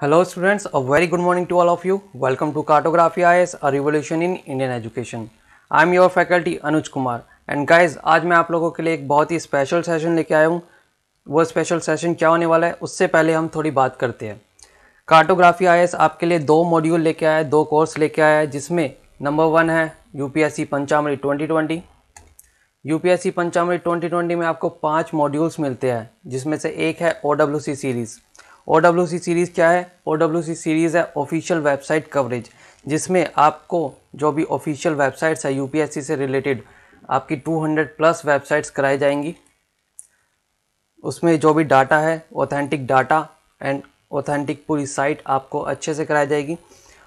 Hello students, a very good morning to all of you. Welcome to Cartography IS, a revolution in Indian education. I am your faculty Anuj Kumar. And guys आज मैं आप लोगों के लिए एक बहुत ही special session लेके आया हूँ। वो स्पेशल सेशन क्या होने वाला है उससे पहले हम थोड़ी बात करते हैं। कार्टोग्राफी आई आपके लिए दो मॉड्यूल लेके आया है दो कोर्स लेके आया है जिसमें नंबर वन है यूपीएससी पंचामृत 2020 यूपीएससी पंचामृत 2020 में आपको पाँच मॉड्यूल्स मिलते हैं जिसमें से एक है O W C series O W C series क्या है? ओ डब्ल्यू सी सीरीज़ है ऑफिशियल वेबसाइट कवरेज जिसमें आपको जो भी ऑफिशियल वेबसाइट्स है यूपीएससी से रिलेटेड आपकी 200 प्लस वेबसाइट्स कराई जाएँगी। उसमें जो भी डाटा है ऑथेंटिक डाटा एंड ऑथेंटिक पूरी साइट आपको अच्छे से कराई जाएगी।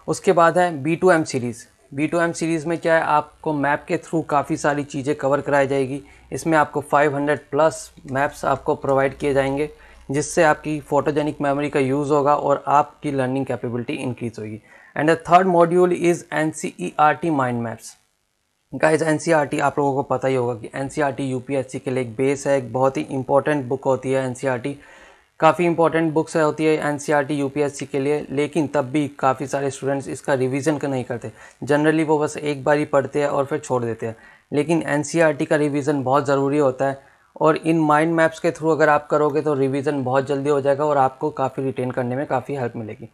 उसके बाद है B two M series B two M series में क्या है, आपको मैप के थ्रू काफ़ी सारी चीज़ें कवर कराई जाएगी। इसमें आपको 500 प्लस मैप्स आपको प्रोवाइड किए जाएँगे। जिससे आपकी फोटोजेनिक मेमोरी का यूज़ होगा और आपकी लर्निंग कैपेबिलिटी इंक्रीज होगी। And the third module is N C E R T mind maps guys N C R T आप लोगों को पता ही होगा कि N C R T U P S C के लिए एक बेस है, एक बहुत ही इंपॉर्टेंट बुक होती है एन सी आर टी काफ़ी इंपॉर्टेंट बुक्स है, होती है N C R T U P S C के लिए, लेकिन तब भी काफ़ी सारे स्टूडेंट्स इसका रिवीजन का नहीं करते। जनरली वो बस एक बार ही पढ़ते हैं और फिर छोड़ देते हैं। लेकिन एन सी आर टी का रिवीजन बहुत ज़रूरी होता है। और इन माइंड मैप्स के थ्रू अगर आप करोगे तो रिवीजन बहुत जल्दी हो जाएगा और आपको काफ़ी रिटेन करने में काफ़ी हेल्प मिलेगी।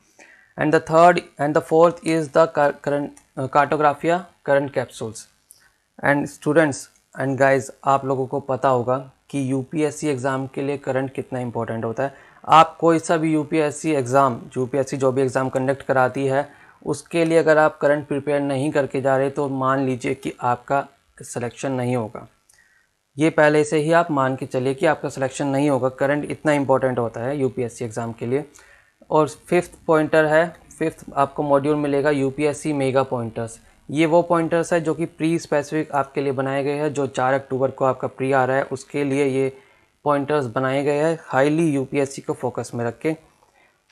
And the third and the fourth is the current cartografia current capsules and students and guys आप लोगों को पता होगा कि यूपीएससी एग्ज़ाम के लिए करंट कितना इंपॉर्टेंट होता है। आप कोई सा भी यूपीएससी एग्ज़ाम यूपीएससी जो भी एग्ज़ाम कंडक्ट कराती है, उसके लिए अगर आप करंट प्रिपेयर नहीं करके जा रहे तो मान लीजिए कि आपका सिलेक्शन नहीं होगा। ये पहले से ही आप मान के चलिए कि आपका सिलेक्शन नहीं होगा. करंट इतना इंपॉर्टेंट होता है यूपीएससी एग्ज़ाम के लिए. और फिफ्थ पॉइंटर है. फिफ्थ आपको मॉड्यूल मिलेगा यूपीएससी मेगा पॉइंटर्स ये वो पॉइंटर्स है जो कि प्री स्पेसिफिक आपके लिए बनाए गए हैं, जो चार अक्टूबर को आपका प्री आ रहा है. उसके लिए ये पॉइंटर्स बनाए गए हैं. हाईली यूपीएससी को फोकस में रख के.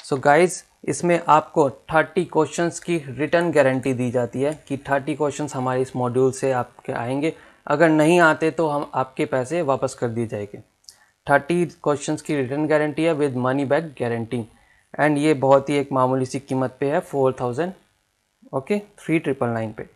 सो गाइज़ इसमें आपको 30 क्वेश्चंस की रिटर्न गारंटी दी जाती है कि 30 क्वेश्चंस हमारे इस मॉड्यूल से आपके आएँगे. अगर नहीं आते तो हम आपके पैसे वापस कर दिए जाएँगे। थर्टी क्वेश्चंस की रिटर्न गारंटी है with money back guarantee. And ये बहुत ही एक मामूली सी कीमत पे है, four thousand, okay, three triple nine पे।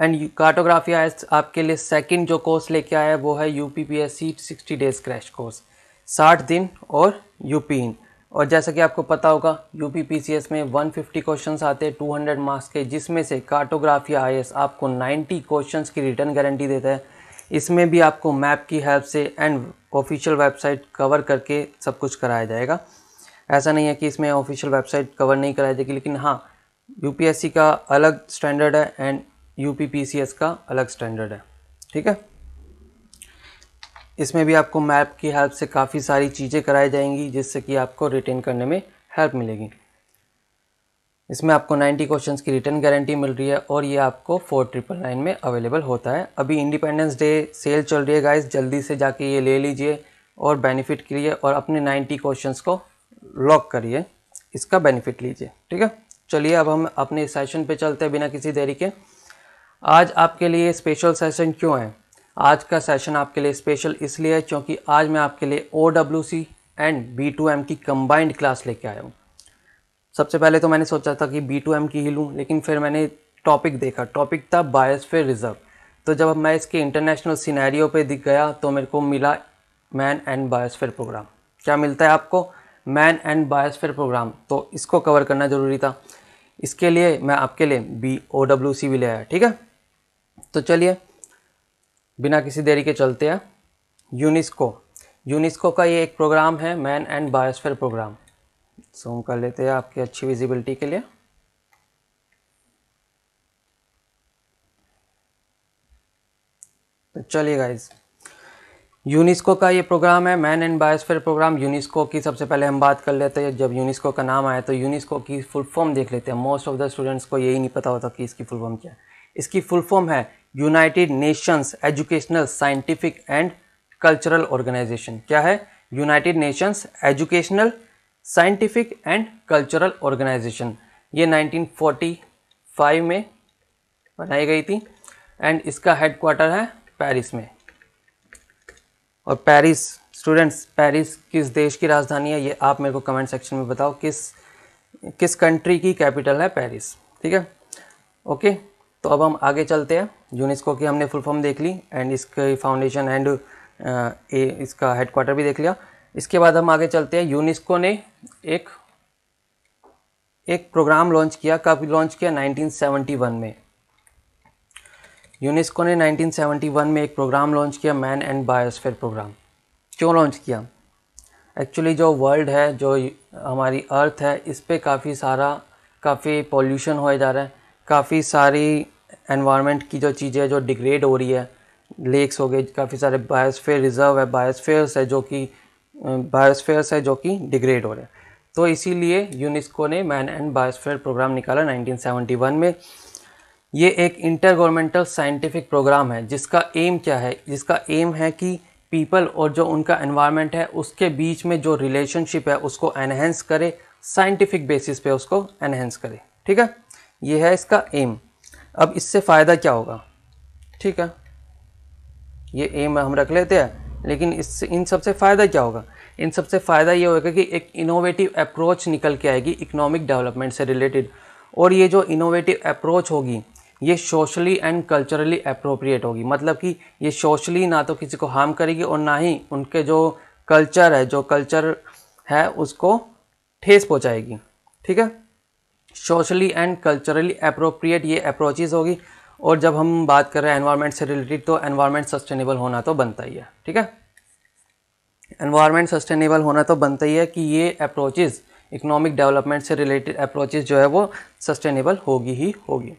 एंड कार्टोग्राफी आया, आपके लिए सेकंड जो कोर्स लेके आया है वो है U P P S C sixty days crash course. साठ दिन और यूपी इन और जैसा कि आपको पता होगा यू पी में वन फिफ्टी क्वेश्चन आते हैं टू हंड्रेड मार्क्स के, जिसमें से कार्टोग्राफी आई एस आपको नाइन्टी क्वेश्चन की रिटर्न गारंटी देता है। इसमें भी आपको मैप की हेल्प से एंड ऑफिशियल वेबसाइट कवर करके सब कुछ कराया जाएगा। ऐसा नहीं है कि इसमें ऑफिशियल वेबसाइट कवर नहीं कराई जाएगी, लेकिन हाँ यूपीएससी का अलग स्टैंडर्ड है एंड यूपीपीसीएस का अलग स्टैंडर्ड है। ठीक है? इसमें भी आपको मैप की हेल्प से काफ़ी सारी चीज़ें कराई जाएँगी, जिससे कि आपको रिटेन करने में हेल्प मिलेगी। इसमें आपको 90 क्वेश्चंस की रिटर्न गारंटी मिल रही है और ये आपको फोर ट्रिपल नाइन में अवेलेबल होता है। अभी इंडिपेंडेंस डे सेल चल रही है गाइस जल्दी से जाके ये ले लीजिए और बेनिफिट करिए और अपने 90 क्वेश्चंस को लॉक करिए। इसका बेनिफिट लीजिए, ठीक है? चलिए, अब हम अपने सेशन पे चलते हैं बिना किसी देरी के। आज आपके लिए स्पेशल सेशन क्यों है? आज का सेशन आपके लिए स्पेशल इसलिए है क्योंकि आज मैं आपके लिए O W C and B two M की कंबाइंड क्लास लेके आया हूँ। सबसे पहले तो मैंने सोचा था कि बी टू एम की ही लूँ, लेकिन फिर मैंने टॉपिक देखा। टॉपिक था बायोस्फीयर रिज़र्व तो जब मैं इसके इंटरनेशनल सिनेरियो पे दिख गया तो मेरे को मिला मैन एंड बायोस्फीयर प्रोग्राम क्या मिलता है आपको? मैन एंड बायोस्फीयर प्रोग्राम तो इसको कवर करना ज़रूरी था। इसके लिए मैं आपके लिए बी ओ डब्ल्यू सी भी ले आया, ठीक है? तो चलिए बिना किसी देरी के चलते हैं। यूनिस्को। यूनिस्को का ये एक प्रोग्राम है, man and biosphere program. Zoom कर लेते हैं आपकी अच्छी विजिबिलिटी के लिए। तो चलिए गाइज़ यूनिस्को का ये प्रोग्राम है, man and biosphere program. UNESCO की सबसे पहले हम बात कर लेते हैं, जब यूनिस्को का नाम आया तो यूनिस्को की फुल फॉर्म देख लेते हैं। मोस्ट ऑफ़ द स्टूडेंट्स को यही नहीं पता होता कि इसकी फुल फॉर्म क्या है। इसकी फुल फॉर्म है United Nations Educational, Scientific and Cultural Organization. क्या है? United Nations Educational, Scientific and Cultural Organization. ये 1945 में बनाई गई थी एंड इसका हेडक्वार्टर है पेरिस में। और पेरिस स्टूडेंट्स पेरिस किस देश की राजधानी है, ये आप मेरे को कमेंट सेक्शन में बताओ, किस किस कंट्री की कैपिटल है पेरिस ठीक है? ओके तो अब हम आगे चलते हैं। यूनेस्को की हमने फुल फॉर्म देख ली एंड इसके फाउंडेशन एंड ए, इसका हेडक्वार्टर भी देख लिया। इसके बाद हम आगे चलते हैं। यूनेस्को ने एक एक प्रोग्राम लॉन्च किया। कब लॉन्च किया? 1971 में। यूनेस्को ने 1971 में एक प्रोग्राम लॉन्च किया मैन एंड बायोस्फेयर प्रोग्राम क्यों लॉन्च किया? एक्चुअली जो वर्ल्ड है, जो हमारी अर्थ है, इस पर काफ़ी सारा, काफ़ी पॉल्यूशन हो जा रहा है। काफ़ी सारी एनवायरनमेंट की जो चीज़ें जो डिग्रेड हो रही है लेक्स हो गए, काफ़ी सारे बायोस्फेयर रिज़र्व है बायोस्फेयर्स है जो कि बायोस्फेयर्स है जो कि डिग्रेड हो रहे हैं। तो इसीलिए यूनेस्को ने मैन एंड बायोस्फेयर प्रोग्राम निकाला 1971 में। ये एक इंटर गवर्नमेंटल साइंटिफिक प्रोग्राम है, जिसका एम क्या है? जिसका एम है कि पीपल और जो उनका एनवायरनमेंट है, उसके बीच में जो रिलेशनशिप है, उसको एनहेंस करे साइंटिफिक बेसिस पे उसको एनहेंस करे। ठीक है? ये है इसका एम अब इससे फ़ायदा क्या होगा? ठीक है? ये एम हम रख लेते हैं, लेकिन इससे, इन सबसे फ़ायदा क्या होगा? इन सबसे फ़ायदा ये होगा कि एक इनोवेटिव अप्रोच निकल के आएगी इकोनॉमिक डेवलपमेंट से रिलेटेड और ये जो इनोवेटिव अप्रोच होगी, ये सोशली एंड कल्चरली अप्रोप्रिएट होगी। मतलब कि ये सोशली ना तो किसी को हार्म करेगी और ना ही उनके जो कल्चर है, जो कल्चर है, उसको ठेस पहुँचाएगी। ठीक है? सोशली एंड कल्चरली अप्रोप्रिएट ये अप्रोचेज़ होगी। और जब हम बात कर रहे हैं एनवायरनमेंट से रिलेटेड तो एनवायरनमेंट सस्टेनेबल होना तो बनता ही है, ठीक है? एनवायरनमेंट सस्टेनेबल होना तो बनता ही है कि ये अप्रोचेज़ इकोनॉमिक डेवलपमेंट से रिलेटेड अप्रोचेज़ जो है वो सस्टेनेबल होगी ही होगी।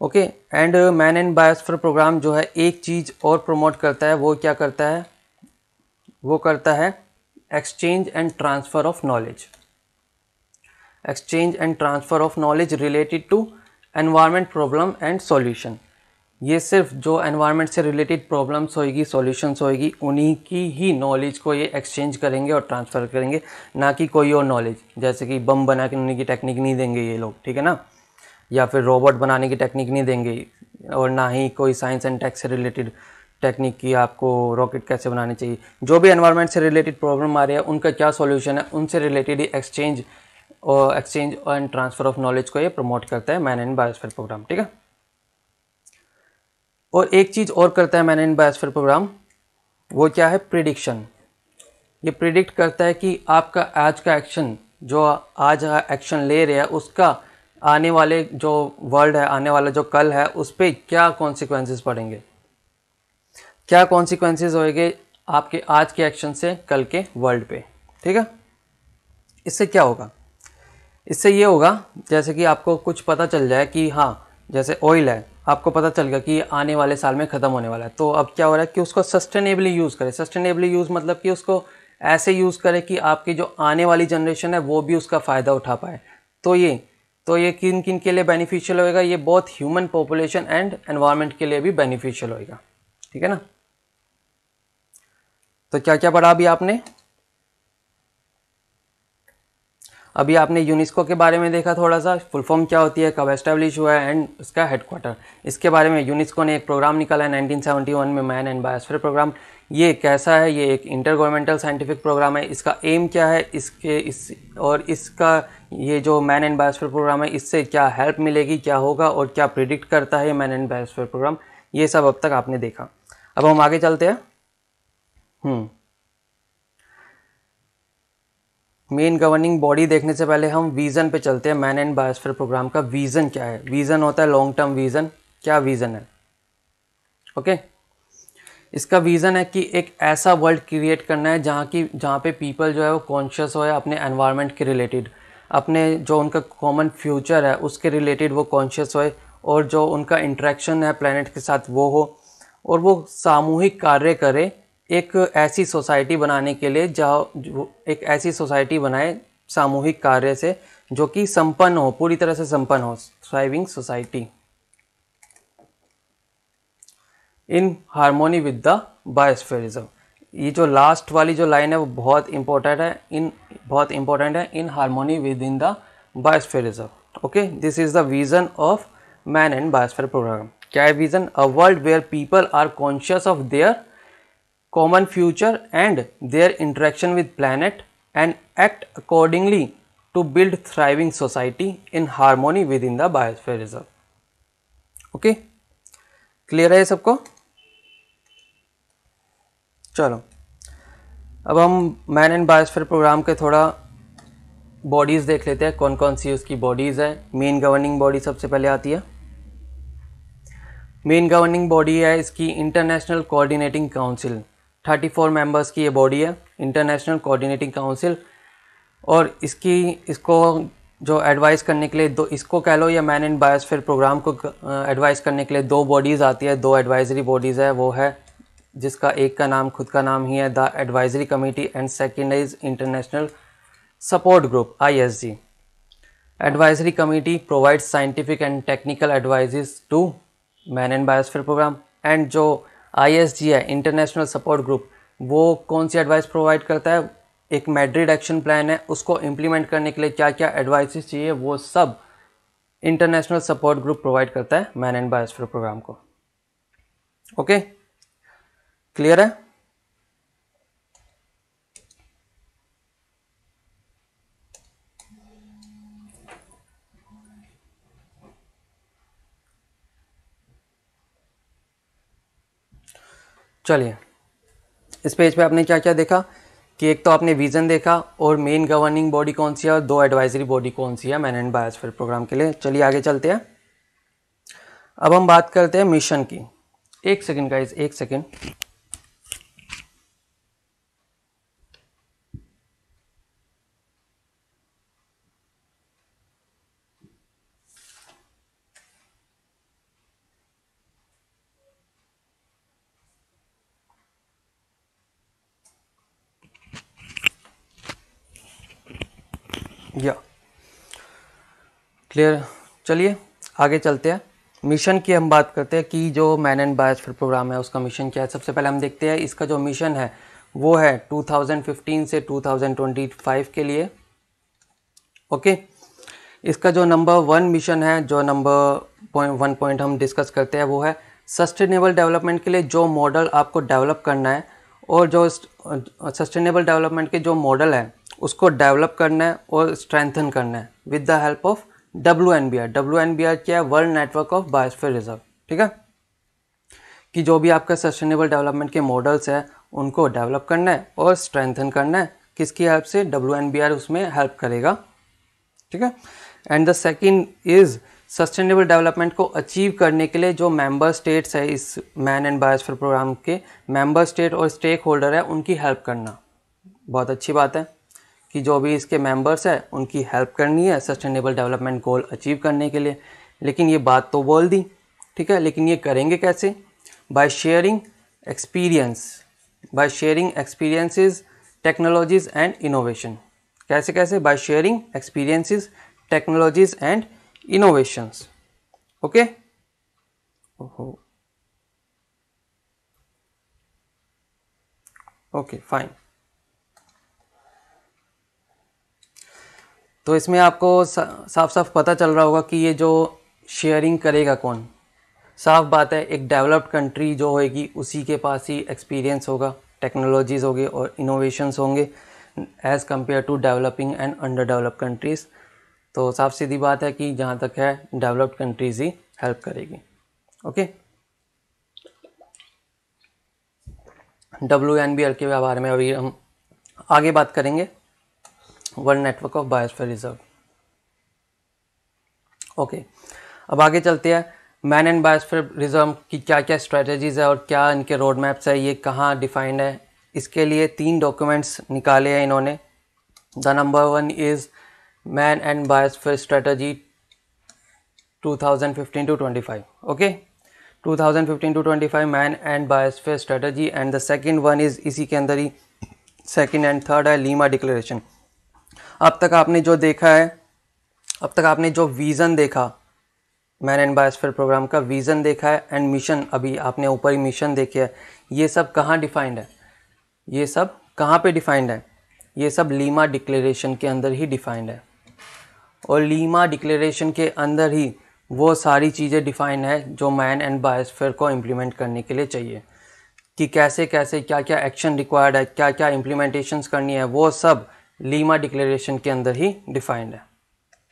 Okay and man and biosphere program जो है एक चीज़ और प्रमोट करता है, वो क्या करता है? वो करता है exchange and transfer of knowledge exchange and transfer of knowledge related to environment problem and solution ये सिर्फ़ जो एनवायरनमेंट से रिलेटेड प्रॉब्लम्स होएगी सॉल्यूशंस होएगी, उन्हीं की ही नॉलेज को ये एक्सचेंज करेंगे और ट्रांसफ़र करेंगे, ना कि कोई और नॉलेज जैसे कि बम बना बनाने की टेक्निक नहीं देंगे ये लोग, ठीक है ना? या फिर रोबोट बनाने की टेक्निक नहीं देंगे, और ना ही कोई साइंस एंड टेक से रिलेटेड टेक्निक की आपको रॉकेट कैसे बनानी चाहिए। जो भी एनवायरनमेंट से रिलेटेड प्रॉब्लम आ रही है, उनका क्या सॉल्यूशन है, उनसे रिलेटेड ही एक्सचेंज और exchange and transfer of knowledge को ये प्रमोट करता है मैन एंड बायोस्फेयर प्रोग्राम ठीक है? और एक चीज़ और करता है मैन एंड बायोस्फेयर प्रोग्राम वो क्या है? प्रिडिक्शन ये प्रिडिक्ट करता है कि आपका आज का एक्शन जो आज एक्शन ले रहे हैं, उसका आने वाले जो वर्ल्ड है, आने वाला जो कल है, उस पर क्या कॉन्सिक्वेंसेस पड़ेंगे? क्या कॉन्सिक्वेंसेस होएँगे आपके आज के एक्शन से कल के वर्ल्ड पे, ठीक है? इससे क्या होगा? इससे ये होगा, जैसे कि आपको कुछ पता चल जाए कि हाँ जैसे ऑयल है, आपको पता चल गया कि आने वाले साल में ख़त्म होने वाला है। तो अब क्या हो रहा है कि उसको सस्टेनेबली यूज़ करें। सस्टेनेबली यूज़ मतलब कि उसको ऐसे यूज़ करें कि आपकी जो आने वाली जनरेशन है, वो भी उसका फ़ायदा उठा पाए। तो ये तो ये किन किन के लिए बेनिफिशियल होएगा? ये बहुत ह्यूमन पॉपुलेशन एंड एनवायरनमेंट के लिए भी बेनिफिशियल होएगा। ठीक है ना? तो क्या क्या पढ़ा अभी आपने? अभी आपने यूनिस्को के बारे में देखा थोड़ा सा फुल फॉर्म क्या होती है, कब एस्टेब्लिश हुआ है एंड उसका हेडक्वार्टर इसके बारे में यूनिस्को ने एक प्रोग्राम निकाला है 1971 में मैन एंड बायोस्फीयर प्रोग्राम ये कैसा है? ये एक इंटर गवर्नमेंटल साइंटिफिक प्रोग्राम है। इसका एम क्या है? इसके, इस, और इसका, ये जो मैन एंड बायोस्फीयर प्रोग्राम है, इससे क्या हेल्प मिलेगी, क्या होगा, और क्या प्रिडिक्ट करता है मैन एंड बायोस्फीयर प्रोग्राम ये सब अब तक आपने देखा। अब हम आगे चलते हैं हम्म मेन गवर्निंग बॉडी देखने से पहले हम विज़न पे चलते हैं मैन एंड बायोस्फीयर प्रोग्राम का विज़न क्या है विज़न होता है लॉन्ग टर्म विज़न क्या विज़न है ओके okay? इसका विज़न है कि एक ऐसा वर्ल्ड क्रिएट करना है जहाँ की, जहाँ पे पीपल जो है वो कॉन्शियस हो अपने एनवायरनमेंट के रिलेटेड अपने जो उनका कॉमन फ्यूचर है, उसके रिलेटेड वो कॉन्शियस होए और जो उनका इंट्रैक्शन है प्लानट के साथ वो हो और वो सामूहिक कार्य करे एक ऐसी सोसाइटी बनाने के लिए जहाँ एक ऐसी सोसाइटी बनाए सामूहिक कार्य से, जो कि संपन्न हो, पूरी तरह से संपन्न हो thriving society in harmony with the biospherism ये जो लास्ट वाली जो लाइन है, वो बहुत इंपॉर्टेंट है इन बहुत इंपॉर्टेंट है in harmony with in the biospherism okay this is the vision of man and biosphere program क्या है vision a world where people are conscious of their common future and their interaction with planet and act accordingly to build thriving society in harmony within the biosphere reserve. Okay okay? Clear है सबको चलो अब हम man and biosphere program के थोड़ा bodies देख लेते हैं कौन कौन सी उसकी बॉडीज़ है मेन गवर्निंग बॉडी सबसे पहले आती है मेन गवर्निंग बॉडी है इसकी इंटरनेशनल कोऑर्डिनेटिंग काउंसिल 34 मेंबर्स की ये बॉडी है, इंटरनेशनल कोऑर्डिनेटिंग काउंसिल। और इसकी, इसको जो एडवाइस करने के लिए दो, इसको कह लो या मैन इन बायोस्फीयर प्रोग्राम को एडवाइस करने के लिए दो बॉडीज़ आती है, दो एडवाइजरी बॉडीज़ है, वो है, जिसका एक का नाम, खुद का नाम ही है the advisory committee and second is international support group I S G advisory committee provide scientific and technical advises to man and biosphere program and जो है इंटरनेशनल सपोर्ट ग्रुप वो कौन सी एडवाइस प्रोवाइड करता है? एक मैड्रिड एक्शन प्लान है, उसको implement करने के लिए क्या क्या एडवाइसेस चाहिए, वो सब इंटरनेशनल सपोर्ट ग्रुप प्रोवाइड करता है मैन एंड बायोस्फीयर प्रोग्राम को। ओके क्लियर है? चलिए, इस पेज पे आपने क्या क्या देखा? कि एक तो आपने विज़न देखा और मेन गवर्निंग बॉडी कौन सी है और दो एडवाइजरी बॉडी कौन सी है मैन एंड बायोस्फीयर प्रोग्राम के लिए। चलिए, आगे चलते हैं। अब हम बात करते हैं मिशन की। एक सेकेंड गाइज़ एक सेकेंड या क्लियर चलिए, आगे चलते हैं। मिशन की हम बात करते हैं कि जो मैन एंड बायोस्फीयर प्रोग्राम है, उसका मिशन क्या है। सबसे पहले हम देखते हैं, इसका जो मिशन है, वो है 2015 से 2025 के लिए। ओके इसका जो नंबर वन मिशन है, जो नंबर पॉइंट वन पॉइंट हम डिस्कस करते हैं, वो है सस्टेनेबल डेवलपमेंट के लिए जो मॉडल आपको डेवलप करना है और जो सस्टेनेबल डेवलपमेंट के जो मॉडल है, उसको डेवलप करना है और स्ट्रेंथन करना है। With the help of W N B R W N B R क्या है? World network of biosphere reserve ठीक है? कि जो भी आपका सस्टेनेबल डेवलपमेंट के मॉडल्स हैं, उनको डेवलप करना है और स्ट्रेंथन करना है, किसकी हेल्प से? डब्ल्यू एन बी आर उसमें हेल्प करेगा। ठीक है? And the second is sustainable development को अचीव करने के लिए जो मेंबर स्टेट्स है, इस मैन एंड बायोस्फीयर प्रोग्राम के मेंबर स्टेट और स्टेक होल्डर है, उनकी हेल्प करना। बहुत अच्छी बात है। कि जो भी इसके मेंबर्स हैं, उनकी हेल्प करनी है सस्टेनेबल डेवलपमेंट गोल अचीव करने के लिए। लेकिन ये बात तो बोल दी, ठीक है? लेकिन ये करेंगे कैसे? By sharing experience by sharing experiences technologies and innovation कैसे कैसे? By sharing experiences technologies and innovations okay okay fine तो इसमें आपको साफ़ साफ़ पता चल रहा होगा कि ये जो शेयरिंग करेगा कौन। साफ़ बात है, एक डेवलप्ड कंट्री जो होएगी, उसी के पास ही एक्सपीरियंस होगा टेक्नोलॉजीज़ होगी और इनोवेशंस होंगे as compare to developing and under develop countries तो साफ़ सीधी बात है कि जहाँ तक है डेवलप्ड कंट्रीज़ ही हेल्प करेगी। Okay W N B R के बारे में अभी हम आगे बात करेंगे। World network of biosphere reserve okay अब आगे चलते हैं। मैन एंड बायोस्फीयर रिज़र्व की क्या क्या स्ट्रेटजीज़ है और क्या इनके रोड मैप्स है, ये कहाँ डिफाइंड है? इसके लिए तीन डॉक्यूमेंट्स निकाले हैं इन्होंने। The number one is man and biosphere strategy 2015 to 25 okay 2015 to 25 man and biosphere strategy and the second one is इसी के अंदर ही सेकंड एंड थर्ड है लीमा डिक्लेरेशन अब तक आपने जो देखा है, अब तक आपने जो विज़न देखा, मैन एंड बायोस्फीयर प्रोग्राम का विज़न देखा है एंड मिशन अभी आपने ऊपर ही मिशन देखे है। ये सब कहाँ डिफाइंड है? ये सब कहाँ पे डिफाइंड है? ये सब लीमा डिक्लेरेशन के अंदर ही डिफाइंड है। और लीमा डिक्लेरेशन के अंदर ही वो सारी चीज़ें डिफाइंड है जो मैन एंड बायोस्फीयर को इम्प्लीमेंट करने के लिए चाहिए। कि कैसे कैसे क्या क्या एक्शन रिक्वायर्ड है क्या क्या इम्प्लीमेंटेशंस करनी है, वो सब लीमा डिक्लेरेशन के अंदर ही डिफाइंड है।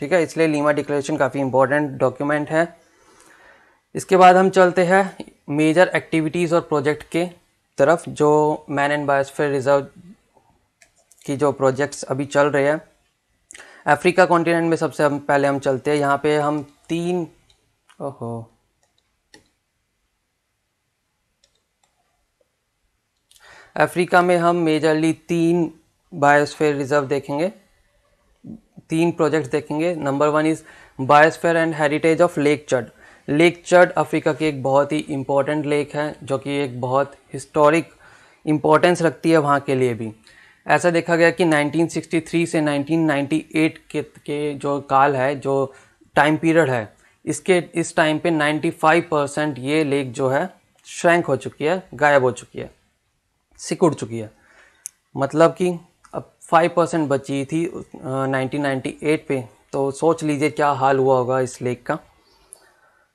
ठीक है, इसलिए लीमा डिक्लेरेशन काफ़ी इंपॉर्टेंट डॉक्यूमेंट है। इसके बाद हम चलते हैं मेजर एक्टिविटीज़ और प्रोजेक्ट के तरफ़, जो मैन एंड बायोस्फीयर रिज़र्व की जो प्रोजेक्ट्स अभी चल रहे हैं। अफ्रीका कॉन्टिनेंट में सबसे हम, पहले हम चलते हैं। यहाँ पे हम तीन, ओहो। अफ्रीका में हम मेजरली तीन बायोस्फेयर रिज़र्व देखेंगे। तीन प्रोजेक्ट्स देखेंगे। Number one is biosphere and heritage of lake Chad lake Chad Africa की एक बहुत ही इंपॉर्टेंट लेक है जो कि एक बहुत हिस्टोरिक इम्पोर्टेंस रखती है वहाँ के लिए भी। ऐसा देखा गया कि 1963 से 1998 के, के जो काल है जो टाइम पीरियड है इसके इस टाइम पे 95 परसेंट ये लेक जो है श्रैंक हो चुकी है गायब हो चुकी है सिकुड़ चुकी है। मतलब कि 5 परसेंट बची थी नाइनटीन नाइन्टी पे। तो सोच लीजिए क्या हाल हुआ होगा इस लेक का।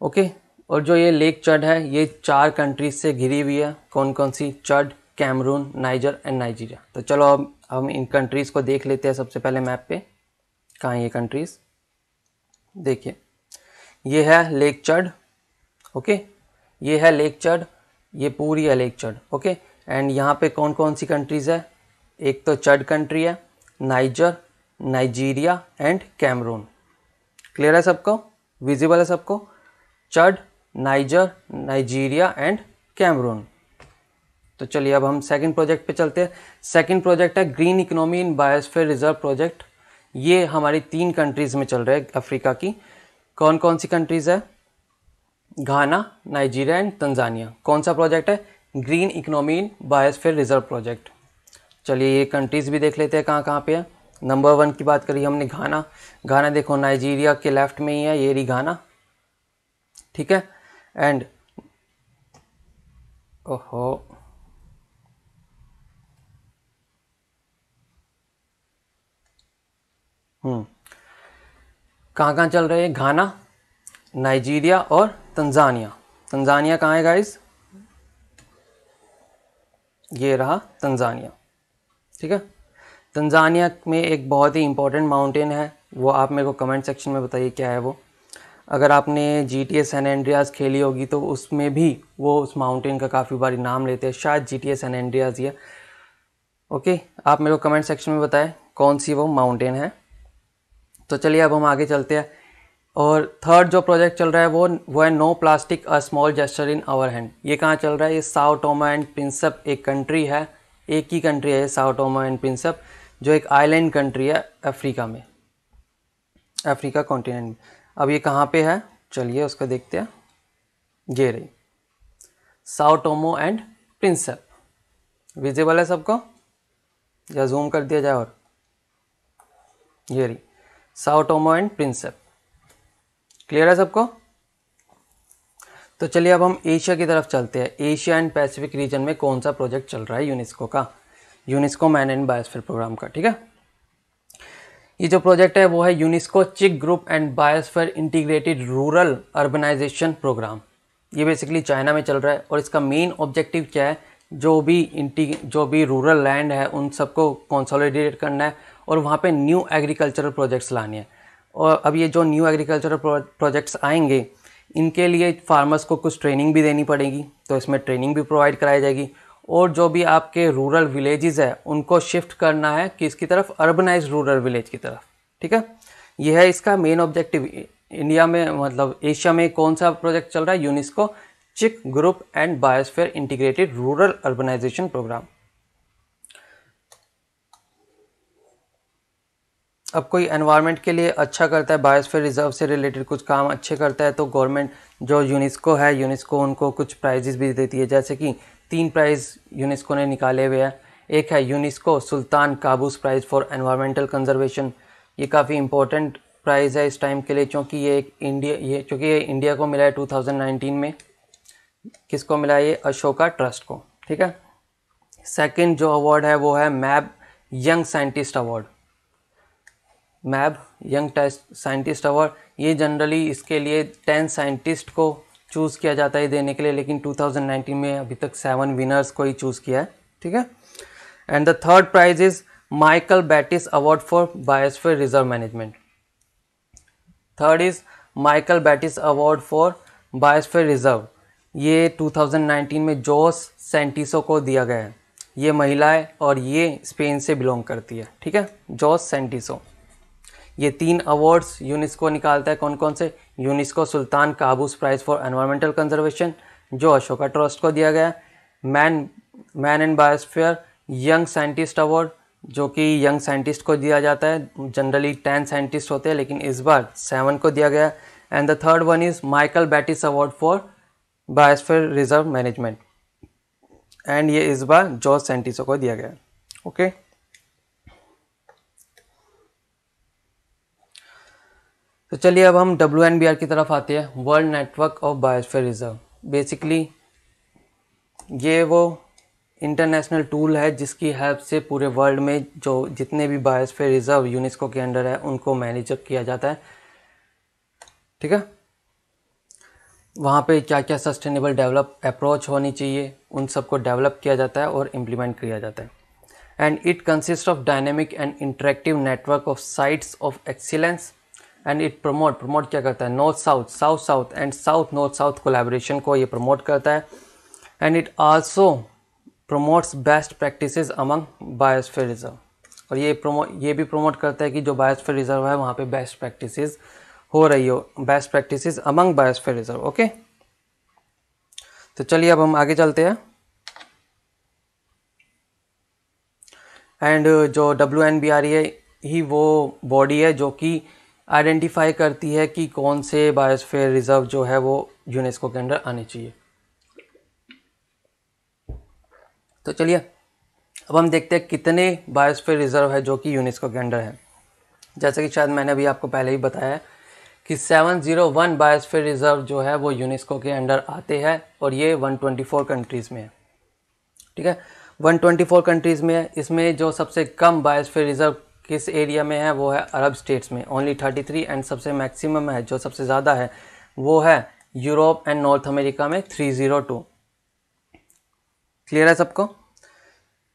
ओके, और जो ये लेक चड है, ये चार कंट्रीज़ से घिरी हुई है। कौन कौन सी? चड कैमरून नाइजर एंड नाइजीरिया तो चलो अब, हम इन कंट्रीज़ को देख लेते हैं सबसे पहले मैप पे। कहाँ ये कंट्रीज़ देखिए, ये है लेक चड ओके? ये है लेक चड ये पूरी है लेक चड ओके? एंड यहाँ पे कौन कौन सी कंट्रीज़ है? एक तो चड कंट्री है, Niger, Nigeria and Cameroon. Clear है सबको? विजिबल है सबको? Chad Niger, Nigeria and Cameroon. तो चलिए अब हम सेकंड प्रोजेक्ट पे चलते हैं। सेकंड प्रोजेक्ट है green economy in biosphere reserve project ये हमारी तीन कंट्रीज़ में चल रहा है, अफ्रीका की। कौन कौन सी कंट्रीज़ है? घाना, नाइजीरिया एंड तंजानिया कौन सा प्रोजेक्ट है? Green economy in biosphere reserve project चलिए ये कंट्रीज़ भी देख लेते हैं कहाँ कहाँ पे है। नंबर वन की बात करी हमने घाना। घाना देखो नाइजीरिया के लेफ़्ट में ही है, ये रही घाना। ठीक है? एंड ओहो। हम्म। कहाँ कहाँ चल रहे हैं? घाना नाइजीरिया और तंजानिया तंजानिया कहाँ है गाइस ये रहा तंजानिया ठीक है? तंजानिया में एक बहुत ही इंपॉर्टेंट माउंटेन है, वो आप मेरे को कमेंट सेक्शन में बताइए क्या है वो। अगर आपने G T S N Andreas खेली होगी तो उसमें भी वो उस माउंटेन का काफ़ी बारी नाम लेते हैं। शायद G T S N Andreas ये ओके आप मेरे को कमेंट सेक्शन में बताएँ, कौन सी वो माउंटेन है। तो चलिए अब हम आगे चलते हैं। और थर्ड जो प्रोजेक्ट चल रहा है, वो वो है no plastic a small gesture in our hand ये कहाँ चल रहा है? ये साउ टोमा एंड प्रिंसप एक कंट्री है। एक ही कंट्री है साउ टोमा एंड प्रिंसप जो एक आइलैंड कंट्री है अफ्रीका में। अफ्रीका कॉन्टिनेंट में अब ये कहाँ पे है? चलिए उसको देखते हैं। ये रही। साउ टोमो एंड प्रिंसप विजिबल है सबको? या जूम कर दिया जाए और? ये रही। साउटोमो एंड प्रिंसेप क्लियर है सबको? तो चलिए अब हम एशिया की तरफ़ चलते हैं। एशिया एंड पैसिफिक रीजन में कौन सा प्रोजेक्ट चल रहा है यूनेस्को का? UNESCO man and biosphere programme का, ठीक है? ये जो प्रोजेक्ट है, वो है UNESCO chic group and biosphere integrated rural urbanisation programme. ये बेसिकली चाइना में चल रहा है और इसका मेन ऑब्जेक्टिव क्या है? जो भी इंटी, जो भी रूरल लैंड है, उन सबको कंसोलिडेट करना है और वहाँ पे न्यू एग्रीकल्चरल प्रोजेक्ट्स लाने हैं। और अब ये जो न्यू एग्रीकल्चरल प्रोजेक्ट्स आएँगे इनके लिए फार्मर्स को कुछ ट्रेनिंग भी देनी पड़ेगी तो इसमें ट्रेनिंग भी प्रोवाइड कराई जाएगी। और जो भी आपके रूरल विलेजेस है, उनको शिफ्ट करना है किसकी तरफ़ अर्बनाइज रूरल विलेज की तरफ़, ठीक है? यह है इसका मेन ऑब्जेक्टिव इंडिया में मतलब एशिया में कौन सा प्रोजेक्ट चल रहा है? UNESCO chic group and biosphere integrated rural urbanisation programme अब कोई एनवायरनमेंट के लिए अच्छा करता है बायोस्फीयर रिज़र्व से रिलेटेड कुछ काम अच्छे करता है तो गवर्नमेंट जो यूनेस्को है यूनेस्को उनको कुछ प्राइजेस भी देती है। जैसे कि तीन प्राइज़ यूनेस्को ने निकाले हुए हैं। एक है UNESCO Sultan Qaboos prize for environmental conservation ये काफ़ी इंपॉर्टेंट प्राइज़ है इस टाइम के लिए, क्योंकि ये एक इंडिया ये क्योंकि ये इंडिया को मिला है 2019 में। किसको मिला ये अशोका ट्रस्ट को, ठीक है? सेकंड जो अवार्ड है वो है MAB young scientist award MAB, young test scientist award, ये जनरली इसके लिए टेन साइंटिस्ट को चूज़ किया जाता है देने के लिए, लेकिन 2019 में अभी तक सेवन विनर्स को ही चूज़ किया है, ठीक है? And the third prize is Michael Batisse award for biosphere reserve management third is Michael Batisse award for biosphere reserve ये 2019 में जोस सेंटिसो को दिया गया है। ये महिलाएँ और ये स्पेन से बिलोंग करती है, ठीक है? जोस सेंटिसो ये तीन अवार्ड्स यूनेस्को निकालता है। कौन कौन से? UNESCO Sultan Qaboos prize for environmental conservation, जो अशोका ट्रस्ट को दिया गया man man and biosphere young scientist award जो कि यंग साइंटिस्ट को दिया जाता है। जनरली टेन साइंटिस्ट होते हैं, लेकिन इस बार सेवन को दिया गया and the third one is Michael Batisse award for biosphere reserve management and ये इस बार जॉर्ज सेंटिसो को दिया गया ओके okay? तो चलिए अब हम डब्ल्यू की तरफ़ आते हैं world network of biosphere reserve basically ये वो इंटरनेशनल टूल है जिसकी हेल्प से पूरे वर्ल्ड में जो जितने भी बायोस्फीयर रिज़र्व यूनेस्को के अंडर है, उनको मैनेज किया जाता है। ठीक है? वहाँ पे क्या क्या सस्टेनेबल डेवलप अप्रोच होनी चाहिए, उन सबको डेवलप किया जाता है और इम्प्लीमेंट किया जाता है। And it consist of dynamic and interactive network of sites of excellence and it promote promote क्या करता है? North south south south and south north south collaboration को ये प्रमोट करता है. And it also promotes best practices among biosphere reserve और ये promo ये भी प्रमोट करता है कि जो बायोस्फीयर रिज़र्व है, वहाँ पे बेस्ट प्रैक्टिसेस हो रही हो best practices among biosphere reserve okay तो चलिए अब हम आगे चलते हैं. एंड जो डब्ल्यू एन बी आर है, ही वो बॉडी है जो कि आइडेंटिफाई करती है कि कौन से बायोस्फीयर रिज़र्व जो है वो यूनेस्को के अंदर आने चाहिए। तो चलिए, अब हम देखते हैं कितने बायोस्फीयर रिज़र्व है जो कि यूनेस्को के अंडर है। जैसे कि शायद मैंने अभी आपको पहले ही बताया कि 701 बायोस्फीयर रिज़र्व जो है वो यूनेस्को के अंडर आते हैं और ये 124 कंट्रीज़ में है। ठीक है? 124 कंट्रीज़ में है इसमें जो सबसे कम बायोस्फीयर रिज़र्व किस एरिया में है, वो है अरब स्टेट्स में। ओनली थर्टी थ्री एंड सबसे मैक्सिमम है, जो सबसे ज़्यादा है, वो है यूरोप एंड नॉर्थ अमेरिका में थ्री ज़ीरो टू क्लियर है सबको?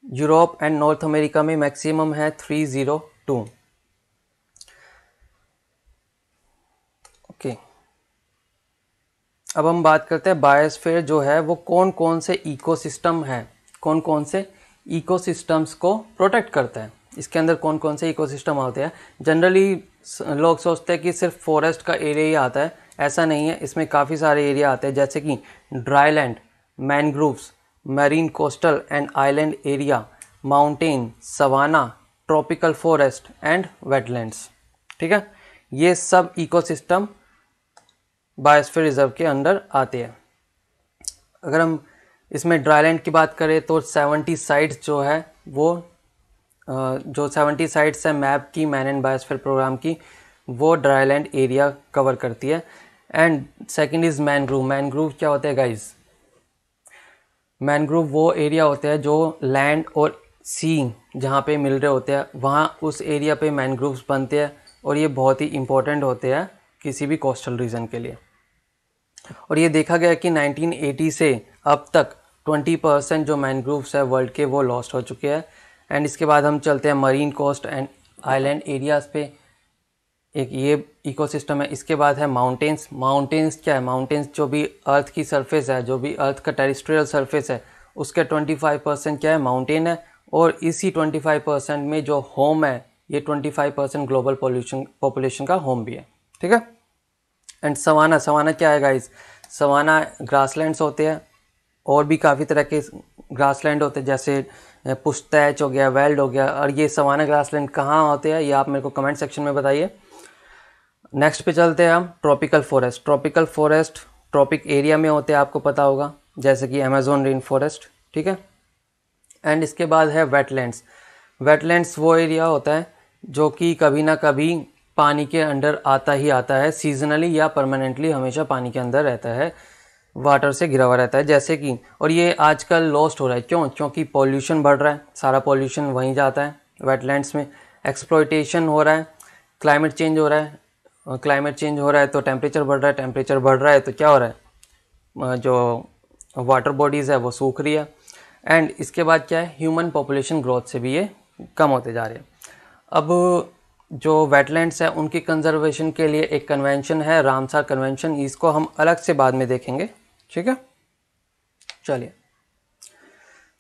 यूरोप एंड नॉर्थ अमेरिका में मैक्सिमम है थ्री ज़ीरो टू ओके अब हम बात करते हैं बायोस्फीयर जो है, वो कौन कौन से इकोसिस्टम है कौन कौन से इकोसिस्टम्स को प्रोटेक्ट करता है। इसके अंदर कौन कौन से इकोसिस्टम आते हैं? जनरली लोग सोचते हैं कि सिर्फ़ फॉरेस्ट का एरिया ही आता है। ऐसा नहीं है। इसमें काफ़ी सारे एरिया आते हैं, जैसे कि dry land mangroves marine coastal and island area mountain savanna tropical forest and wetlands ठीक है? ये सब इकोसिस्टम बायोस्फीयर रिज़र्व के अंदर आते हैं। अगर हम इसमें ड्राईलैंड की बात करें तो 70 साइट्स जो है, वो जो सेवेंटी साइट्स है मैप की मैन एंड बायोस्फीयर प्रोग्राम की, वो ड्राई लैंड एरिया कवर करती है. And second is mangrove mangrove क्या होता है गाइस मैनग्रूव वो एरिया होते हैं जो लैंड और सी जहाँ पे मिल रहे होते हैं, वहाँ उस एरिया पे मैनग्रूव्स बनते हैं और ये बहुत ही इम्पोर्टेंट होते हैं किसी भी कोस्टल रीजन के लिए. और ये देखा गया कि 1980 से अब तक 20 परसेंट जो मैनग्रूव्स है वर्ल्ड के, वो लॉस्ट हो चुके हैं. एंड इसके बाद हम चलते हैं marine coast and island areas पे। एक ये इकोसिस्टम है। इसके बाद है माउंटेंस माउंटेन्स क्या है? माउंटेन्स जो भी अर्थ की सरफेस है, जो भी अर्थ का टेरिस्ट्रियल सरफेस है, उसके 25 परसेंट क्या है? माउंटेन है। और इसी 25 परसेंट में जो होम है, ये 25 परसेंट ग्लोबल पॉल्यूशन पॉपुलेशन का होम भी है। ठीक है? एंड सवाना सवाना क्या है गाइस सवाना ग्रासलैंड्स होते हैं। और भी काफ़ी तरह के ग्रासलैंड होते हैं, जैसे पुश्तैच हो गया, वेल्ड हो गया, और ये सवाना ग्रासलैंड कहाँ होते हैं, ये आप मेरे को कमेंट सेक्शन में बताइए। नेक्स्ट पे चलते हैं हम, tropical forest. Tropical forest, tropic area में होते हैं, आपको पता होगा, जैसे कि अमेजोन रेन फॉरेस्ट, ठीक है? एंड इसके बाद है वेटलैंड्स वेटलैंड्स वो एरिया होता है, जो कि कभी ना कभी पानी के अंडर आता ही आता है सीजनली या परमानेंटली हमेशा पानी के अंदर रहता है। वाटर से घिरा हुआ रहता है, जैसे कि, और ये आजकल लॉस्ट हो रहा है। क्यों? क्योंकि पॉल्यूशन बढ़ रहा है, सारा पॉल्यूशन वहीं जाता है वेटलैंड्स में एक्सप्लोइटेशन हो रहा है क्लाइमेट चेंज हो रहा है क्लाइमेट चेंज हो रहा है तो टेम्परेचर बढ़ रहा है टेम्परेचर बढ़ रहा है तो क्या हो रहा है? जो वाटर बॉडीज़ है, वो सूख रही है। एंड इसके बाद क्या है? ह्यूमन पॉपुलेशन ग्रोथ से भी ये कम होते जा रहे हैं। अब जो वेटलैंड्स हैं, उनकी कंजर्वेशन के लिए एक कन्वेंशन है रामसार कन्वेंशन इसको हम अलग से बाद में देखेंगे। ठीक है? चलिए।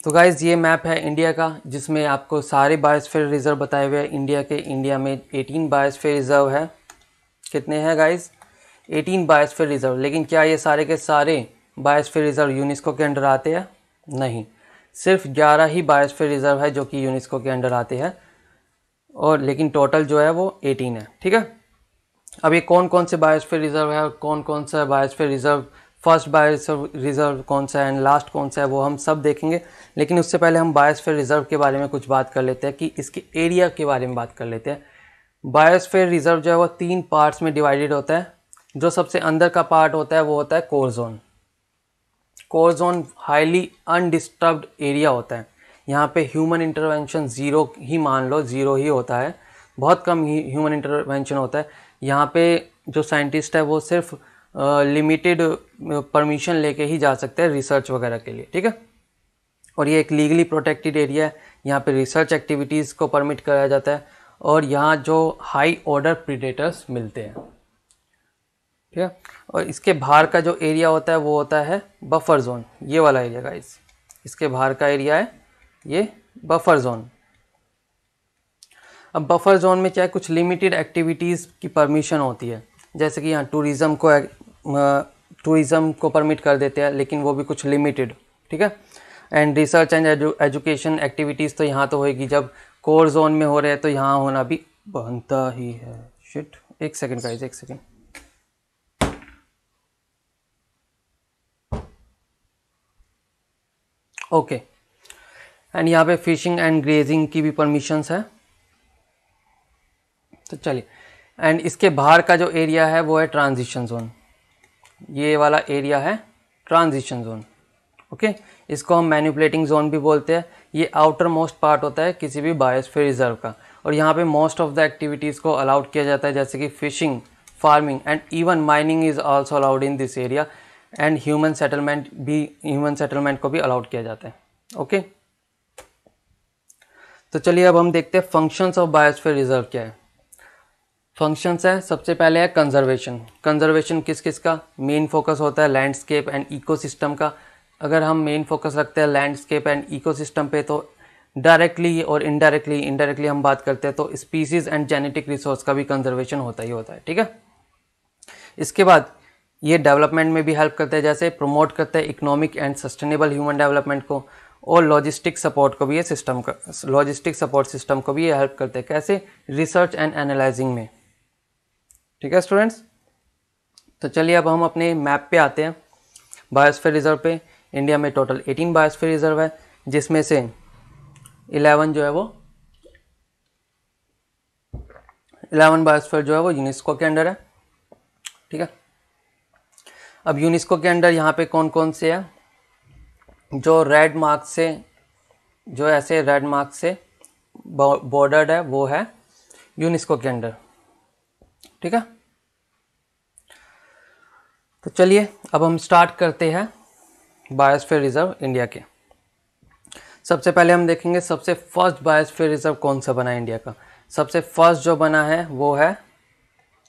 तो गाइज़ ये मैप है इंडिया का, जिसमें आपको सारे बायोस्फीयर रिज़र्व बताए हुए हैं। इंडिया के इंडिया में 18 बायोस्फीयर रिज़र्व है। कितने हैं गाइज़ 18 बायोस्फीयर रिज़र्व लेकिन क्या ये सारे के सारे बायोस्फीयर रिज़र्व यूनेस्को के अंडर आते हैं? नहीं। सिर्फ़ 11 ही बायोस्फीयर रिज़र्व है जो कि यूनेस्को के अंडर आते हैं। और लेकिन टोटल जो है वो 18 है। ठीक है? अब ये कौन कौन से बायोस्फीयर रिज़र्व है और कौन कौन सा biosphere reserve first biosphere reserve कौन सा है एंड लास्ट कौन सा है, वो हम सब देखेंगे। लेकिन उससे पहले हम बायोस्फेयर रिज़र्व के बारे में कुछ बात कर लेते हैं कि इसके एरिया के बारे में बात कर लेते हैं। बायोस्फेयर रिज़र्व जो है वो तीन पार्ट्स में डिवाइडेड होता है। जो सबसे अंदर का पार्ट होता है, वो होता है core zone. Core zone highly undisturbed area होता है। यहाँ पे ह्यूमन इंटरवेंशन ज़ीरो ही मान लो, ज़ीरो ही होता है। बहुत कम ही ह्यूमन इंटरवेंशन होता है। यहाँ पे जो साइंटिस्ट है, वो सिर्फ़ लिमिटेड परमिशन लेके ही जा सकते हैं रिसर्च वगैरह के लिए, ठीक है? और ये एक लीगली प्रोटेक्टेड एरिया है। यहाँ पे रिसर्च एक्टिविटीज़ को परमिट कराया जाता है और यहाँ जो हाई ऑर्डर प्रीडेटर्स मिलते हैं, ठीक है? और इसके बाहर का जो एरिया होता है वो होता है बफर जोन ये वाला एरिया का इसके बाहर का एरिया है ये बफर जोन अब बफर जोन में चाहे कुछ लिमिटेड एक्टिविटीज़ की परमिशन होती है। जैसे कि यहाँ टूरिज़्म को टूरिज़्म को परमिट कर देते हैं, लेकिन वो भी कुछ लिमिटेड ठीक है? And research and education activities तो यहाँ तो होएगी, जब कोर जोन में हो रहे हैं तो यहाँ होना भी बनता ही है। शिट एक सेकंड गाइस एक सेकंड ओके एंड यहाँ पे फिशिंग एंड ग्रेजिंग की भी परमिशंस है। तो चलिए। एंड इसके बाहर का जो एरिया है, वो है ट्रांजिशन जोन ये वाला एरिया है ट्रांजिशन जोन ओके इसको हम मैन्युपुलेटिंग जोन भी बोलते हैं। ये आउटर मोस्ट पार्ट होता है किसी भी बायोस्फीयर रिज़र्व का। और यहाँ पे मोस्ट ऑफ़ द एक्टिविटीज़ को अलाउड किया जाता है, जैसे कि fishing farming and even mining is also allowed in this area and human settlement भी ह्यूमन सेटलमेंट को भी अलाउड किया जाता है ओके तो चलिए अब हम देखते हैं फ़ंक्शंस ऑफ़ बायोस्फीयर रिज़र्व क्या है। फ़ंक्शंस है, सबसे पहले है कंजर्वेशन कंजर्वेशन किस किस का? मेन फोकस होता है लैंडस्केप एंड इकोसिस्टम का। अगर हम मेन फोकस रखते हैं लैंडस्केप एंड इकोसिस्टम पे तो डायरेक्टली और इनडायरेक्टली इनडायरेक्टली हम बात करते हैं तो स्पीसीज एंड जेनेटिक रिसोर्स का भी कंजर्वेशन होता ही होता है, ठीक है? इसके बाद ये डेवलपमेंट में भी हेल्प करते हैं, जैसे प्रमोट करते हैं economic and sustainable human development को, और लॉजिस्टिक सपोर्ट को भी ये सिस्टम का लॉजिस्टिक सपोर्ट सिस्टम को भी ये हेल्प करते हैं, कैसे? रिसर्च एंड एनालाइजिंग में। ठीक है स्टूडेंट्स तो चलिए अब हम अपने मैप पे आते हैं। बायोस्फीयर रिज़र्व पे। इंडिया में टोटल 18 बायोस्फीयर रिज़र्व है, जिसमें से 11 जो है वो 11 बायोस्फीयर जो है वो यूनेस्को के अंडर है। ठीक है? अब यूनेस्को के अंडर यहाँ पे कौन कौन से है? जो रेड मार्क से, जो ऐसे रेड मार्क से बॉर्डर्ड है, वो है यूनेस्को के अंडर। ठीक है? तो चलिए, अब हम स्टार्ट करते हैं बायोस्फीयर रिज़र्व इंडिया के। सबसे पहले हम देखेंगे सबसे फ़र्स्ट बायोस्फीयर रिज़र्व कौन सा बना है इंडिया का। सबसे फ़र्स्ट जो बना है, वो है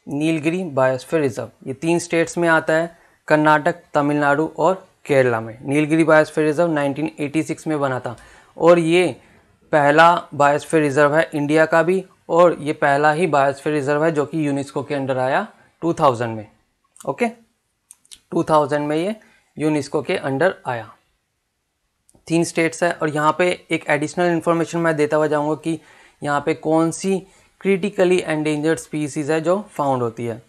नीलगिरी बायोस्फीयर रिज़र्व ये तीन स्टेट्स में आता है कर्नाटक तमिलनाडु और केरला में। नीलगिरी बायोस्फीयर रिज़र्व 1986 में बना था। और ये पहला बायोस्फीयर रिज़र्व है इंडिया का भी, और ये पहला ही बायोस्फीयर रिज़र्व है जो कि यूनेस्को के अंडर आया 2000 में। ओके 2000 में ये यूनेस्को के अंडर आया। तीन स्टेट्स है और यहाँ पे एक एडिशनल इन्फॉर्मेशन मैं देता हुआ जाऊँगा कि यहाँ पे कौन सी क्रिटिकली एंडेंजर्ड स्पीसीज़ है जो फाउंड होती है।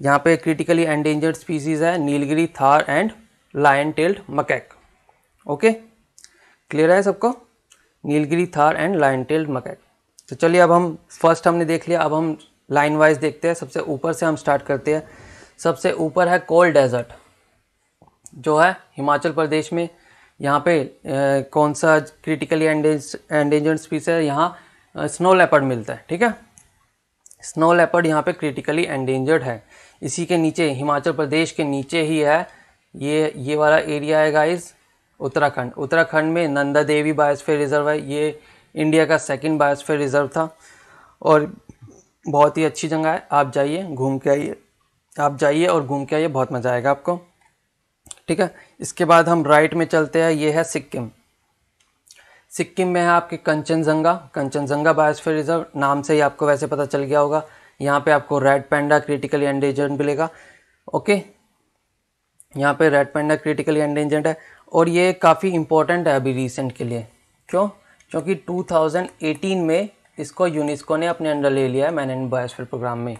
यहाँ पे क्रिटिकली एंडेंजर्ड स्पीसीज़ है Nilgiri, tahr and lion tailed macaque okay clear है सबको? Nilgiri, tahr and lion tailed macaque तो चलिए अब हम फ़र्स्ट हमने देख लिया, अब हम लाइन वाइज देखते हैं। सबसे ऊपर से हम स्टार्ट करते हैं। सबसे ऊपर है कोल्ड डेजर्ट, जो है हिमाचल प्रदेश में। यहाँ पे कौन सा क्रिटिकली एंडेंजर्ड स्पीस है? यहाँ स्नो लेपर्ड मिलता है, ठीक है? स्नो लेपर्ड यहाँ पे क्रिटिकली एंडेंजर्ड है। इसी के नीचे, हिमाचल प्रदेश के नीचे ही है। ये ये वाला एरिया है गाइस उत्तराखंड। उत्तराखंड में नंदा देवी बायोस्फीयर रिज़र्व है। ये इंडिया का सेकंड बायोस्फीयर रिज़र्व था। और बहुत ही अच्छी जगह है। आप जाइए, घूम के आइए। आप जाइए और घूम के आइए, बहुत मज़ा आएगा आपको। ठीक है? इसके बाद हम राइट में चलते हैं, ये है सिक्किम। सिक्किम में है आपके कंचनजंगा। कंचनजंगा बायोस्फीयर रिज़र्व नाम से ही आपको वैसे पता चल गया होगा। यहाँ पे आपको रेड पैंडा क्रिटिकली एंडेंजर्ड मिलेगा। ओके यहाँ पे रेड पैंडा क्रिटिकली एंडेंजर्ड है। और ये काफ़ी इंपॉर्टेंट है अभी रिसेंट के लिए। क्यों? क्योंकि 2018 में इसको यूनेस्को ने अपने अंडर ले लिया है मैन एंड बायोस्फीयर प्रोग्राम में।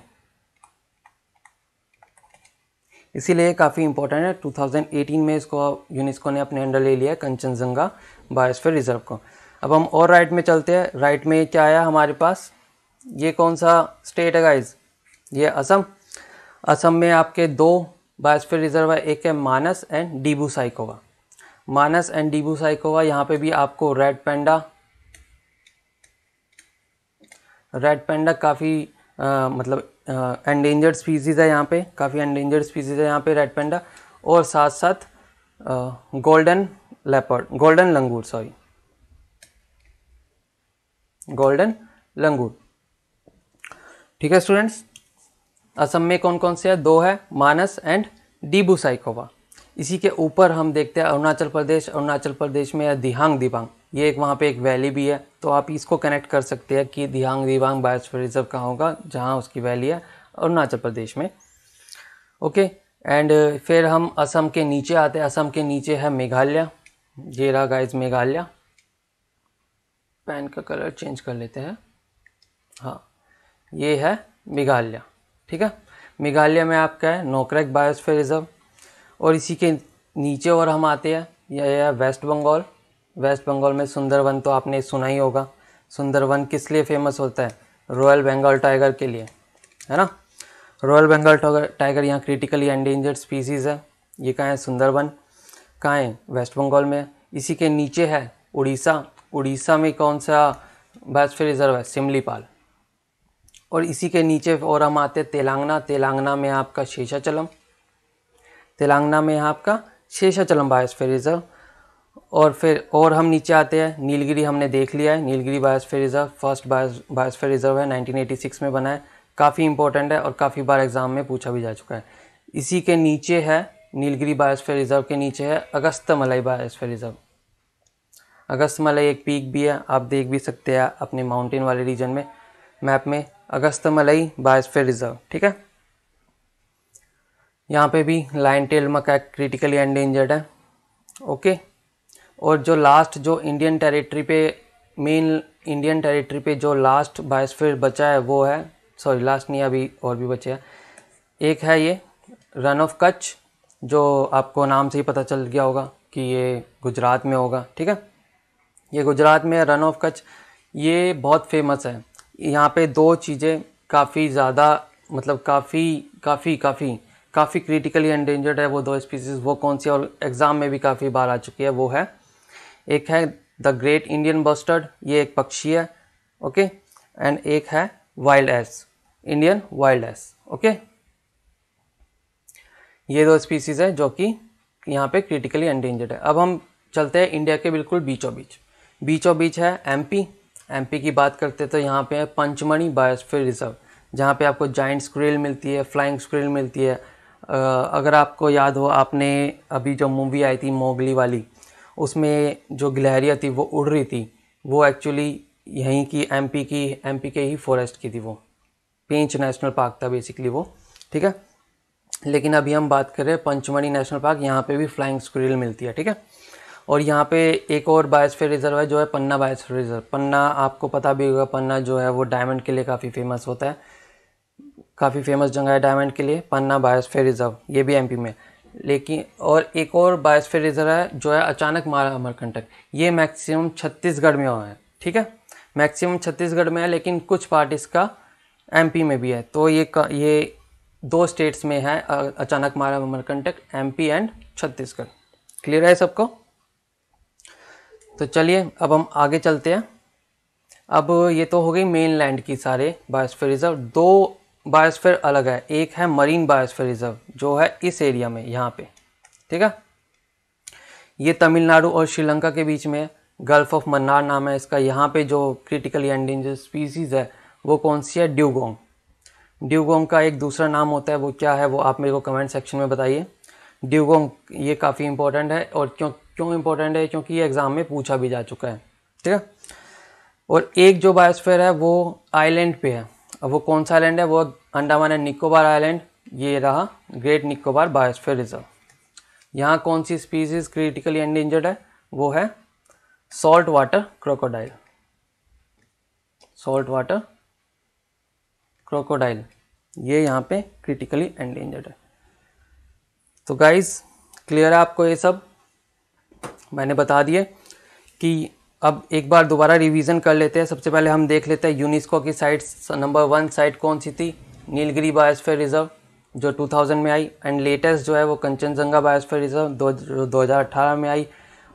इसीलिए काफ़ी इंपॉर्टेंट है। 2018 में इसको, यूनेस्को ने अपने अंडर ले लिया है कंचनजंगा बायोस्फीयर रिज़र्व को। अब हम और राइट में चलते हैं। राइट में क्या आया हमारे पास? ये कौन सा स्टेट है गाइज़ ये असम। असम में आपके दो बायोस्फीयर रिज़र्व है, एक है मानस एंड डीबू साइकोवा मानस एंड डीबू साइकोवा यहाँ पे भी आपको रेड पेंडा रेड पेंडा काफ़ी मतलब एंडेंजर्ड स्पीसीज़ है यहाँ पे, काफ़ी एंडेंजर्ड स्पीसीज़ है यहाँ पे रेड पेंडा और साथ साथ golden leopard golden langur sorry golden langur ठीक है स्टूडेंट्स असम में कौन कौन से है? दो है, मानस एंड डीबू साइकोवा। इसी के ऊपर हम देखते हैं अरुणाचल प्रदेश अरुणाचल प्रदेश में है दिहांग दिबांग। ये एक वहाँ पे एक वैली भी है तो आप इसको कनेक्ट कर सकते हैं कि दिहांग दिबांग बायोस्फीयर रिज़र्व कहाँ होगा, जहाँ उसकी वैली है, अरुणाचल प्रदेश में। ओके एंड फिर हम असम के नीचे आते हैं। असम के नीचे है मेघालय। ये रहा गाइज़ मेघालय। पेन का कलर चेंज कर लेते हैं। हाँ ये है मेघालय, ठीक है? मेघालय में आपका है नोकरेक बायोस्फीयर रिज़र्व और इसी के नीचे और हम आते हैं, यह है वेस्ट बंगाल। वेस्ट बंगाल में सुंदरवन तो आपने सुना ही होगा। सुंदरवन किस लिए फ़ेमस होता है? रॉयल बंगाल टाइगर के लिए, है ना? रॉयल बंगाल टाइगर यहाँ क्रिटिकली एंडेंजर्ड स्पीसीज़ है। ये कहाँ है? सुंदरवन कहाँ है? वेस्ट बंगाल में इसी के नीचे है उड़ीसा। उड़ीसा में कौन सा बायोस्फीयर रिज़र्व है? सिमलीपाल। और इसी के नीचे और हम आते हैं तेलंगाना। तेलंगाना में आपका शेषाचलम। तेलंगाना में आपका शेषाचलम बायोस्फीयर रिज़र्व और फिर और हम नीचे आते हैं। नीलगिरी हमने देख लिया है। Nilgiri biosphere reserve first biosphere reserve है। 1986 में बना है। काफ़ी इंपॉर्टेंट है और काफ़ी बार एग्ज़ाम में पूछा भी जा चुका है। इसी के नीचे है, नीलगिरी बायोस्फीयर रिज़र्व के नीचे है अगस्त मलाई बायोस्फीयर रिज़र्व अगस्त मलाई एक पीक भी है। आप देख भी सकते हैं अपने माउंटेन वाले रीजन में मैप में। अगस्त मलाई बायोस्फीयर रिज़र्व ठीक है? यहाँ पे भी lion tail macaque critically endangered है। ओके और जो लास्ट जो इंडियन टेरिटरी पे मेन इंडियन टेरिटरी पे जो लास्ट बायोस्फीयर बचा है, वो है सॉरी लास्ट नहीं, अभी और भी बचे हैं। एक है ये रन ऑफ़ कच्छ जो आपको नाम से ही पता चल गया होगा कि ये गुजरात में होगा, ठीक है? ये गुजरात में रन ऑफ़ कच्छ ये बहुत फ़ेमस है। यहाँ पे दो चीज़ें काफ़ी ज़्यादा मतलब काफ़ी काफ़ी काफ़ी काफ़ी क्रिटिकली एंडेंजर्ड है वो दो स्पीसीज़ वो कौन सी और एग्ज़ाम में भी काफ़ी बार आ चुकी है, वो है एक है द ग्रेट इंडियन बस्टर्ड ये एक पक्षी है ओके एंड एक है wild ass Indian wild ass okay ये दो स्पीसीज़ है जो कि यहाँ पे क्रिटिकली एंडेंजर्ड है। अब हम चलते हैं इंडिया के बिल्कुल बीचों बीच बीचों बीच है एमपी एमपी की बात करते तो यहाँ पे है पंचमणि बायोस्फीयर रिज़र्व जहाँ पे आपको जाइंट स्क्रिल मिलती है फ्लाइंग स्क्रिल मिलती है। अगर आपको याद हो, आपने अभी जो मूवी आई थी मोगली वाली उसमें जो गिलहरिया थी, वो उड़ रही थी, वो एक्चुअली यहीं की एमपी की एमपी के ही फॉरेस्ट की थी वो। पेंच नेशनल पार्क था बेसिकली वो, ठीक है? लेकिन अभी हम बात कर रहे हैं पंचमढ़ी नेशनल पार्क यहाँ पे भी फ्लाइंग स्क्रिल मिलती है, ठीक है? और यहाँ पे एक और बायोस्फीयर रिज़र्व है, जो है पन्ना बायोस्फीयर रिज़र्व पन्ना आपको पता भी होगा पन्ना जो है वो डायमंड के लिए काफ़ी फ़ेमस होता है। काफ़ी फ़ेमस जगह है डायमंड के लिए पन्ना बायोस्फीयर रिज़र्व ये भी एमपी में। लेकिन, और एक और बायोस्फीयर रिज़र्व है, जो है अचानक मारा अमरकंटक। ये मैक्सिमम छत्तीसगढ़ में है, ठीक है? मैक्सिमम छत्तीसगढ़ में है, लेकिन कुछ पार्ट इसका एमपी में भी है। तो ये ये दो स्टेट्स में है Achanakmar Amarkantak MP and Chhattisgarh. Clear है सबको? तो चलिए, अब हम आगे चलते हैं। अब ये तो हो गई मेन लैंड की सारे बायोस्फीयर रिज़र्व दो बायोस्फीयर अलग है। एक है मरीन बायोस्फीयर रिज़र्व जो है इस एरिया में, यहाँ पे। ठीक है? ये तमिलनाडु और श्रीलंका के बीच में गल्फ ऑफ़ मन्नार नाम है इसका। यहाँ पे जो क्रिटिकली एंडेंजर स्पीसीज़ है, वो कौन सी है? ड्यूगोंग ड्यूगोंग का एक दूसरा नाम होता है, वो क्या है, वो आप मेरे को कमेंट सेक्शन में बताइए। ड्यूगोंग ये काफ़ी इंपॉर्टेंट है और क्यों क्यों इंपॉर्टेंट है? क्योंकि ये एग्ज़ाम में पूछा भी जा चुका है। ठीक है? और एक जो बायोस्फेयर है, वो आइलैंड पे है। अब वो कौन सा आइलैंड है? वो अंडमान एंड निकोबार आइलैंड ये रहा ग्रेट निकोबार बायोस्फेयर रिज़र्व यहाँ कौन सी स्पीसीज क्रिटिकली एंडेंजर्ड है? वो है salt water crocodile salt water crocodile ये यहाँ पे क्रिटिकली एंडेंजर्ड है। तो गाइज़ क्लियर है आपको ये सब? मैंने बता दिए कि अब एक बार दोबारा रिवीजन कर लेते हैं। सबसे पहले हम देख लेते हैं यूनिस्को की साइट नंबर वन साइट कौन सी थी? नीलगिरी बायोस्फीयर रिज़र्व जो 2000 में आई। एंड लेटेस्ट जो है वो कंचनजंगा बायोस्फीयर रिज़र्व दो दो में आई।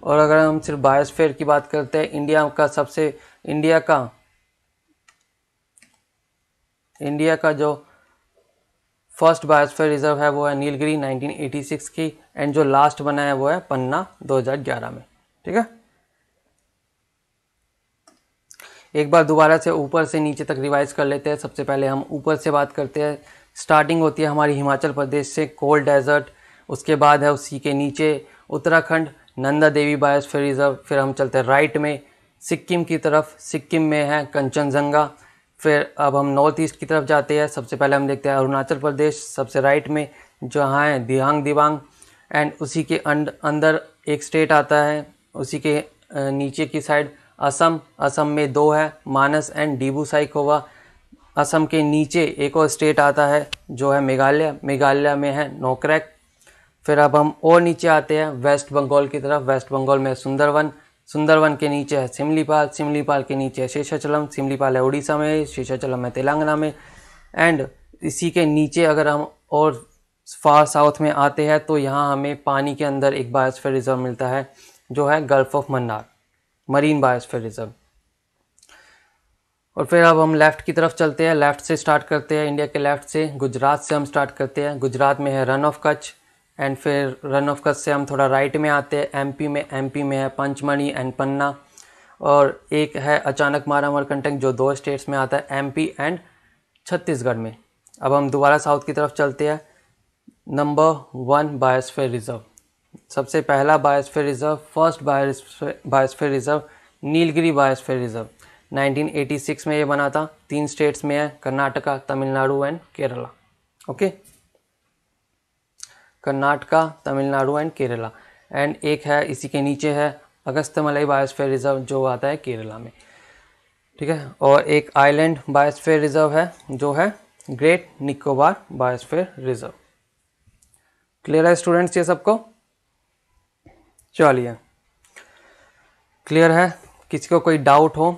और अगर हम सिर्फ़ बायोस्फीयर की बात करते हैं इंडिया का सबसे इंडिया का इंडिया का जो फ़र्स्ट बायोस्फीयर रिज़र्व है वो है नीलगिरी 1986 की। एंड जो लास्ट बना है वो है पन्ना 2011 में। ठीक है? एक बार दोबारा से ऊपर से नीचे तक रिवाइज कर लेते हैं। सबसे पहले हम ऊपर से बात करते हैं। स्टार्टिंग होती है हमारी हिमाचल प्रदेश से कोल्ड डेजर्ट। उसके बाद है उसी के नीचे उत्तराखंड, नंदा देवी बायोस्फीयर रिज़र्व। फिर हम चलते हैं राइट में, सिक्किम की तरफ़। सिक्किम में है कंचनजंगा। फिर अब हम नॉर्थ ईस्ट की तरफ़ जाते हैं। सबसे पहले हम देखते हैं अरुणाचल प्रदेश। सबसे राइट में जहाँ है दिहांग दिवांग एंड उसी के अंदर एक स्टेट आता है। उसी के नीचे की साइड असम असम में दो है, मानस एंड डीबू साइकोवा। असम के नीचे एक और स्टेट आता है, जो है मेघालय। मेघालय में है नोक्रैक। फिर अब हम और नीचे आते हैं, वेस्ट बंगाल की तरफ़। वेस्ट बंगाल में सुंदरवन। सुंदरवन के नीचे है सिमलीपाल। सिमलीपाल के नीचे है शेषाचलम। सिमलीपाल है उड़ीसा में, शेषाचलम है तेलंगाना में। एंड इसी के नीचे अगर हम और फार साउथ में आते हैं तो यहाँ हमें पानी के अंदर एक बायोस्फीयर रिज़र्व मिलता है, जो है gulf of Mannar. Marine biosphere reserve और फिर अब हम लेफ़्ट की तरफ़ चलते हैं। लेफ़्ट से स्टार्ट करते हैं। इंडिया के लेफ़्ट से गुजरात से हम स्टार्ट करते हैं। गुजरात में है रन ऑफ़ कच्छ एंड फिर रन ऑफ़ कच्छ से हम थोड़ा राइट में आते हैं। एमपी में एमपी में है पंचमढ़ी एंड पन्ना और एक है अचानक मारा मरकंटक जो दो स्टेट्स में आता है एमपी एंड छत्तीसगढ़ में। अब हम दोबारा साउथ की तरफ़ चलते हैं। नंबर वन बायोस्फेयर रिज़र्व सबसे पहला biosphere reserve first biosphere reserve Nilgiri biosphere reserve 1986 में ये बना था। तीन स्टेट्स में है, Karnataka, Tamil Nadu and Kerala. Okay Karnataka, Tamil Nadu and Kerala. And एक है, इसी के नीचे है, अगस्तमलई बायोस्फीयर रिज़र्व जो आता है केरला में। ठीक है? और एक आइलैंड बायोस्फीयर रिज़र्व है, जो है great Nicobar biosphere reserve clear है स्टूडेंट्स ये सबको? चलिए। क्लियर है? किसी को कोई डाउट हो?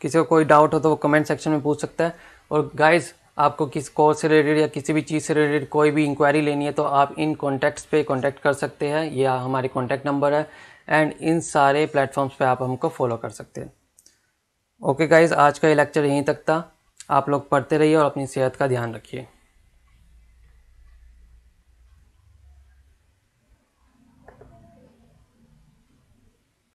किसी को कोई डाउट हो तो वो कमेंट सेक्शन में पूछ सकता है। और गाइस आपको किस कोर्स से रिलेटेड या किसी भी चीज़ से रिलेटेड कोई भी इंक्वायरी लेनी है तो आप इन कॉन्टैक्ट्स पे कॉन्टैक्ट कर सकते हैं। या हमारे कॉन्टैक्ट नंबर है। एंड इन सारे प्लेटफॉर्म्स पे आप हमको फॉलो कर सकते हैं। ओके गाइज़ आज का ये लेक्चर यहीं तक था। आप लोग पढ़ते रहिए और अपनी सेहत का ध्यान रखिए।